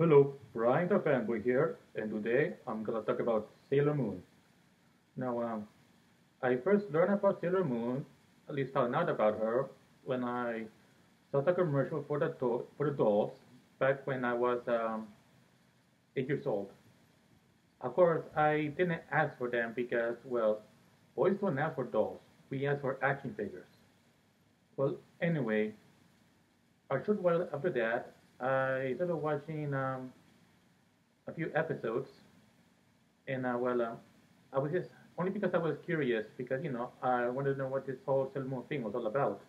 Hello, Brian the here, and today I'm gonna talk about Sailor Moon. Now, um, I first learned about Sailor Moon, at least found out about her, when I saw the commercial for the for the dolls back when I was um, eight years old. Of course, I didn't ask for them because, well, boys don't ask for dolls. We ask for action figures. Well, anyway, a short while after that, I started watching um, a few episodes, and uh, well, uh, I was just only because I was curious because you know I wanted to know what this whole Sailor Moon thing was all about.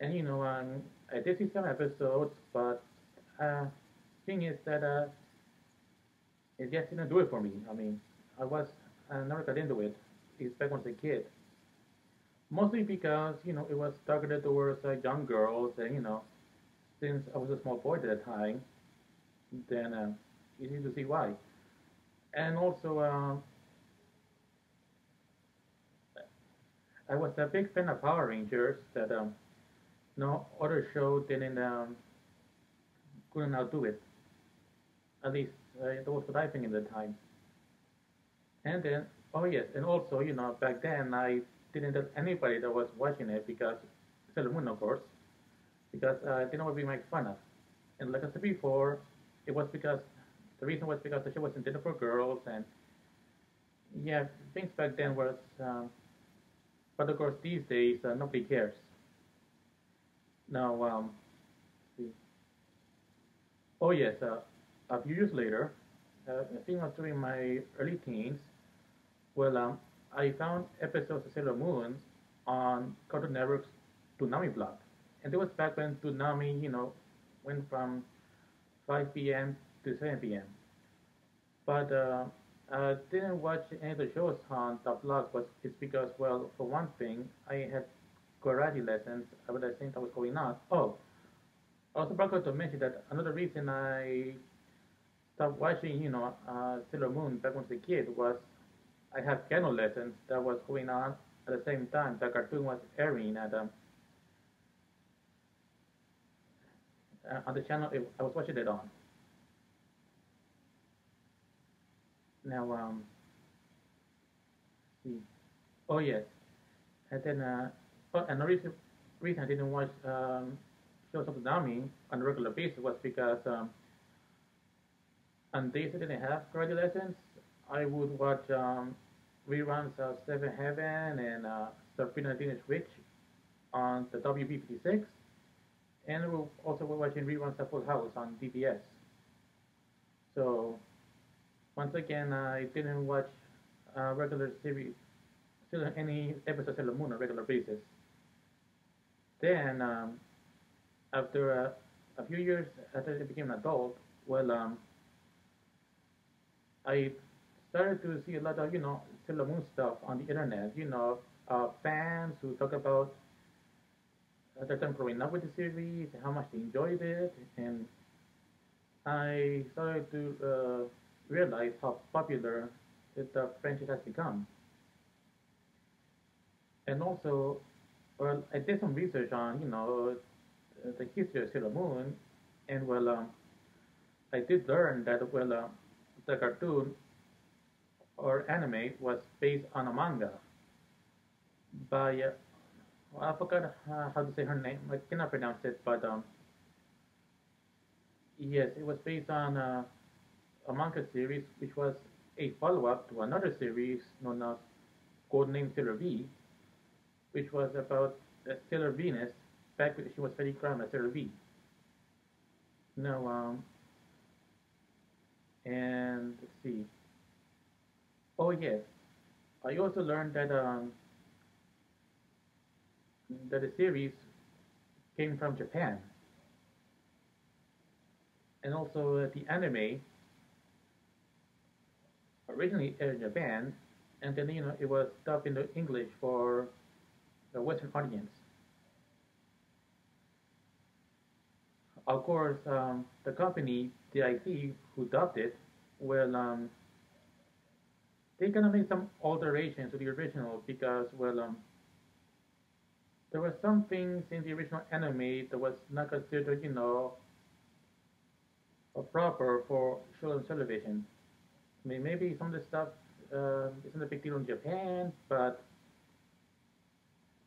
And you know, um, I did see some episodes, but uh, thing is that uh, it just didn't do it for me. I mean, I was I never got into it, especially when I was a kid. Mostly because you know it was targeted towards uh, young girls, and you know since I was a small boy at the time, then uh, you need to see why. And also, uh, I was a big fan of Power Rangers that um, no other show didn't um, couldn't outdo it. At least uh, that was what I think at the time. And then, oh yes, and also you know back then I didn't tell anybody that was watching it because Sailor Moon, of course, because uh, they know what we make fun of. And like I said before, it was because the reason was because the show was intended for girls, and yeah, things back then was. Um, but of course, these days uh, nobody cares. Now, um. Oh yes, uh, a few years later, uh, I think I was during my early teens. Well, um, I found episodes of Sailor Moon on Cartoon Network's Toonami block. And it was back when Toonami, you know, went from 5 p.m. to 7 p.m. But uh, I didn't watch any of the shows on the blog, but it's because, well, for one thing, I had karate lessons at the same that was going on. Oh, I also forgot to mention that another reason I stopped watching, you know, uh, Sailor Moon back when I was a kid was I had piano lessons that was going on at the same time the cartoon was airing at um, uh, on the channel it, I was watching it on. Now, um, see. Oh yes, and then uh, oh, another reason, reason I didn't watch um, shows of on a regular basis was because um, on days I didn't have karate lessons, I would watch um, reruns of Seven Heaven and uh, Sabrina the Teenage Witch on the WB56, and we also were watching reruns of Full House on DBS. So once again, I didn't watch regular series, still any episodes of Sailor Moon on a regular basis. Then, um, after uh, a few years after I became an adult, well, um, I started to see a lot of, you know, Sailor Moon stuff on the internet. You know, uh, fans who talk about uh, their time up with the series, how much they enjoyed it, and I started to uh, realize how popular the franchise has become. And also, well, I did some research on, you know, the history of Sailor Moon, and well, um, I did learn that, well, uh, the cartoon or anime was based on a manga by, uh, I forgot uh, how to say her name, I cannot pronounce it, but um, yes, it was based on uh, a manga series which was a follow-up to another series known as Codename Sailor V, which was about Sailor Venus back when she was very crowned as Sailor V. Now, um, and let's see. Oh yes, I also learned that um, that the series came from Japan, and also uh, the anime originally aired in Japan, and then you know it was dubbed into English for the Western audience. Of course, um, the company DIC who dubbed it, well, um, they're gonna make some alterations to the original because, well, um, there were some things in the original anime that was not considered, you know, proper for on television. I mean, maybe some of the stuff uh, isn't a big deal in Japan, but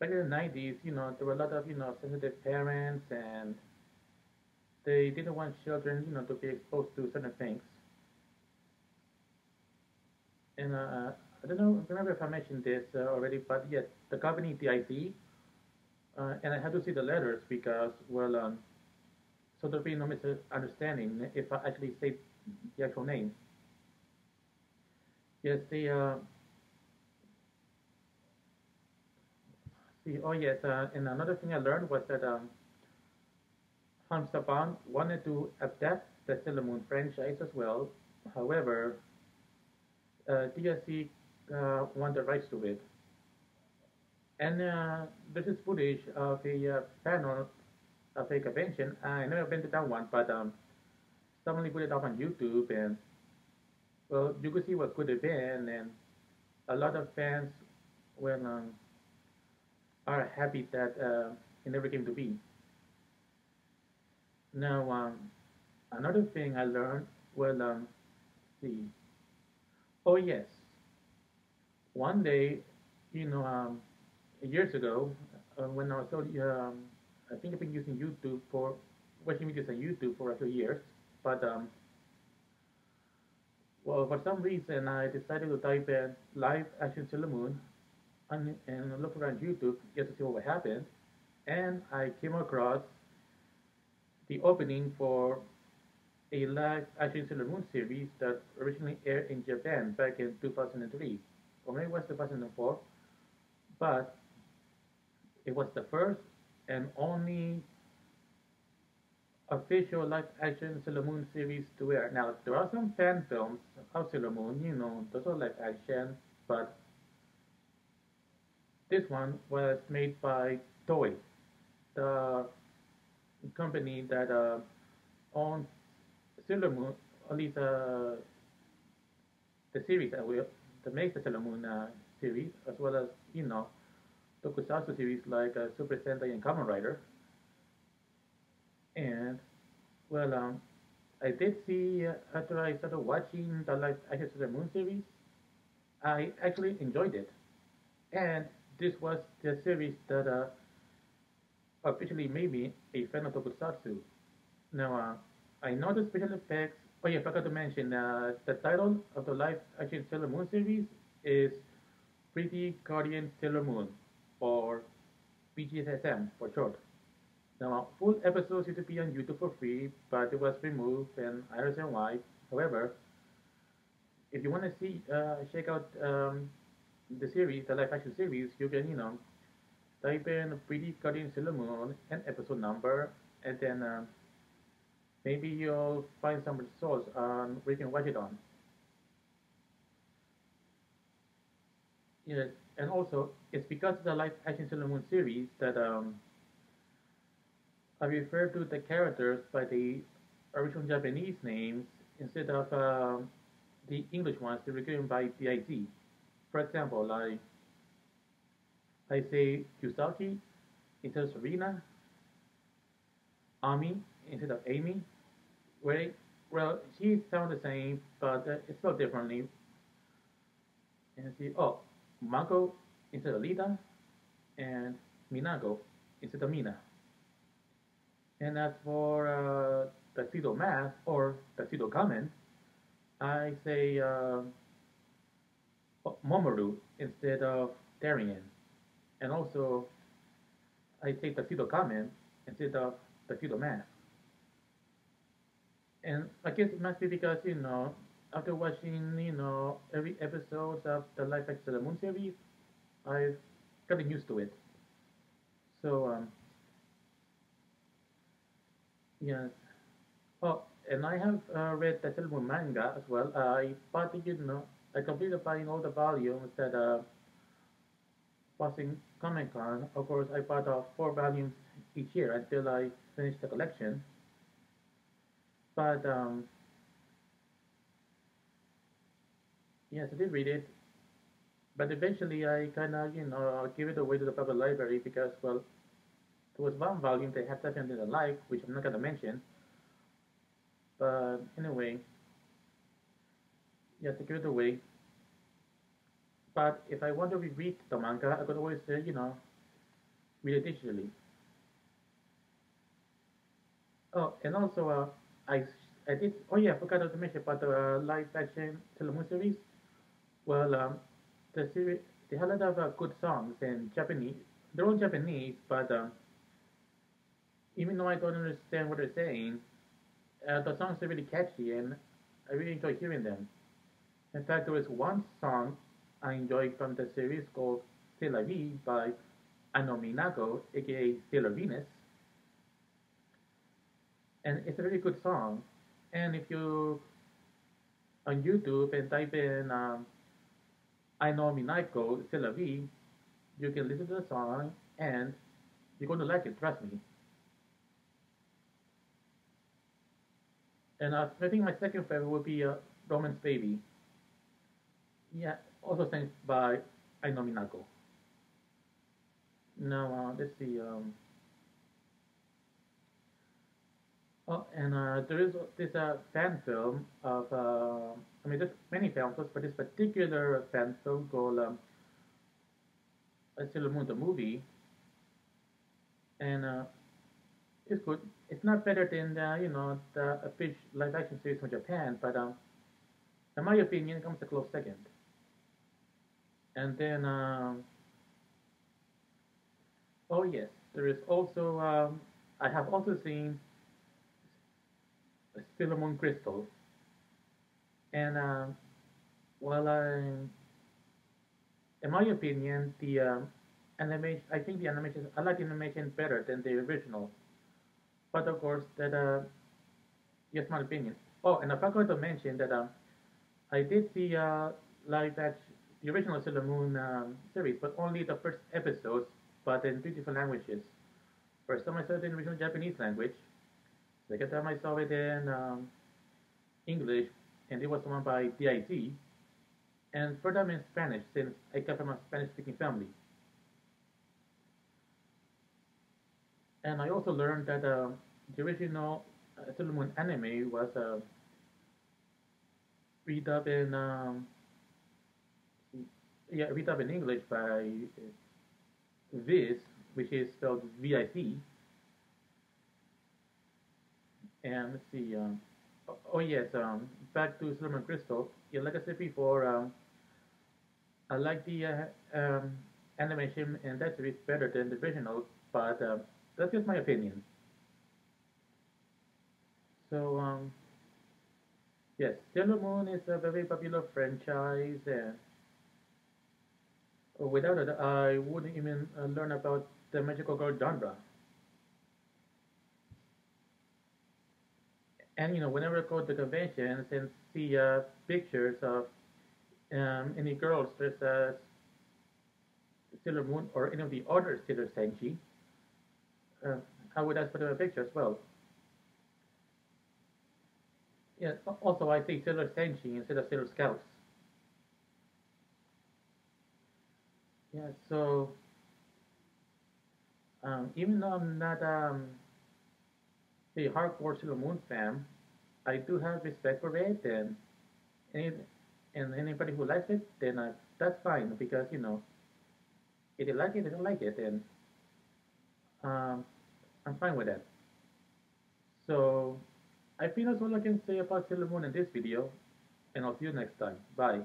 back in the 90s, you know, there were a lot of, you know, sensitive parents and they didn't want children, you know, to be exposed to certain things. And uh, I don't know, remember if I mentioned this uh, already, but yes, the company DIC, uh, and I had to see the letters because, well, um, so there'll be no misunderstanding if I actually say the actual name. Yes, the, uh, see, oh yes, uh, and another thing I learned was that um, Haim Saban wanted to adapt the Sailor Moon franchise as well. However, uh, DSC uh, won the rights to it. And uh, this is footage of a uh, panel of a convention. I never been to that one, but um, somebody put it up on YouTube, and well, you could see what could have been, and a lot of fans well um, are happy that uh, it never came to be. Now, um, another thing I learned, well, um, see, oh yes, one day, you know, um, years ago, uh, when I was um, I think I've been using YouTube for watching videos on YouTube for a few years, but um, well, for some reason, I decided to type in live action Sailor Moon and, and look around YouTube just to see what happened, and I came across the opening for a live action Sailor Moon series that originally aired in Japan back in 2003 or maybe it was 2004, but it was the first and only official live action Sailor Moon series to air. Now, there are some fan films of Sailor Moon, you know, those are live action, but this one was made by Toei, the company that uh, owns Sailor Moon, at least uh, the series that we the makes the Sailor Moon uh, series, as well as, you know, tokusatsu series like uh, Super Sentai and Kamen Rider. And, well, um, I did see, uh, after I started watching the live action Sailor Moon series, I actually enjoyed it. And this was the series that uh, officially made me a fan of tokusatsu. Now, uh, I know the special effects Oh yeah, I forgot to mention uh, the title of the live action Sailor Moon series is Pretty Guardian Sailor Moon, or PGSM for short. Now, full episodes used to be on YouTube for free, but it was removed, and I understand why. However, if you want to see, uh, check out um, the series, the live action series, you can, you know, type in Pretty Guardian Sailor Moon and episode number, and then. Uh, maybe you'll find some results um, we can watch it on. Yes, and also it's because of the live action Sailor Moon series that um, I refer to the characters by the original Japanese names instead of um, the English ones they were given by DIC. For example, like I say Usagi instead of Serena, Ami instead of Amy, Wait, well, she sound the same, but uh, it's spelled differently. And see, oh, Mako instead of Lita, and Minako instead of Mina. And as for uh, Tuxedo Mask or Tuxedo Kamen, I say uh, Mamoru instead of Darien. And also, I say Tuxedo Kamen instead of Tuxedo Mask. And I guess it must be because, you know, after watching, you know, every episode of the Life the Moon series, I've gotten used to it. So, um, yes. Oh, and I have uh, read the Sailor manga as well. Uh, I bought, you know, I completed buying all the volumes that uh, passing Comic Con. Of course, I bought uh, four volumes each year until I finished the collection. But um, yes, I did read it. But eventually, I kind of you know gave it away to the public library because well, there was one volume they had something that I like, which I'm not gonna mention. But anyway, yeah, to give it away. But if I want to read the manga, I could always, uh, you know, read it digitally. Oh, and also, uh, I, I did, oh yeah, I forgot to mention about the uh, live action television series. Well, um, the they had a lot of uh, good songs in Japanese. They're all Japanese, but um, even though I don't understand what they're saying, uh, the songs are really catchy and I really enjoy hearing them. In fact, there was one song I enjoyed from the series called C'est la vie by Aino Minako, aka Sailor Venus. And it's a really good song. And if you on YouTube and type in um, Aino Minako, C'est la you can listen to the song and you're going to like it, trust me. And uh, I think my second favorite would be uh, Romance Baby. Yeah, also sang by Aino Minako. Now, uh, let's see. Um, oh, and uh, there is this uh, fan film of, uh, I mean, there's many fan films, but this particular fan film called um, Sailor Moon the movie. And uh, it's good. It's not better than the, you know the fish live action series from Japan, but um, in my opinion, comes a close second. And then, um, oh yes, there is also um, I have also seen Sailor Moon Crystal, and uh, well, in my opinion, the um, animation I think the animation I like the animation better than the original. But of course, that uh, just my opinion. Oh, and I forgot to mention that um, I did see uh, live action, the original Sailor Moon series, but only the first episodes, but in two different languages. First time I saw it in the original Japanese language. Second time I saw it in um, English, and it was one by DIC. And time in Spanish, since I come from a Spanish-speaking family. And I also learned that uh, the original uh, Sailor Moon anime was uh, redubbed in um, yeah redubbed in English by Viz, which is spelled V-I-C. And let's see. Um, oh yes, um, back to Moon Crystal. Yeah, like I said before, um, I like the uh, um, animation in that series better than the original, but uh, that's just my opinion. So, um, yes, Sailor Moon is a very popular franchise, and without it, I wouldn't even uh, learn about the magical girl genre. And you know, whenever I go to conventions and see uh, pictures of um, any girls dressed as Sailor Moon or any of the other Sailor Senshi, uh, I would ask for the picture as well. Yeah, also I say Sailor Senshi instead of Sailor Scouts. Yeah, so um, even though I'm not um, a hardcore Sailor Moon fan, I do have respect for it, and and anybody who likes it, then uh, that's fine because you know, if they like it, they don't like it, and um, I'm fine with that. So I think that's all I can say about Sailor Moon in this video, and I'll see you next time. Bye.